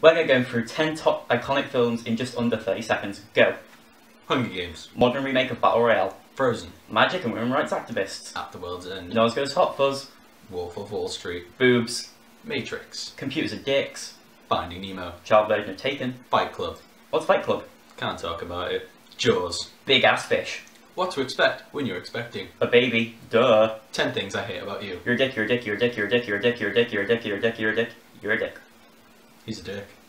We're going to go through 10 top iconic films in just under 30 seconds. Go. Hunger Games, Modern remake of Battle Royale. Frozen, Magic and women rights activists. At the World's End, Nose goes Hot Fuzz. Wolf of Wall Street, Boobs. Matrix, Computers are dicks. Finding Nemo, Child version of Taken. Fight Club, What's Fight Club? can't talk about it, Jaws, Big ass fish. What to expect when you're expecting, A baby. Duh. 10 things I hate about you. You're a dick, you're a dick, you're a dick, you're a dick, you're a dick, you're a dick, you're a dick, you're a dick, you're a dick. He's a dick.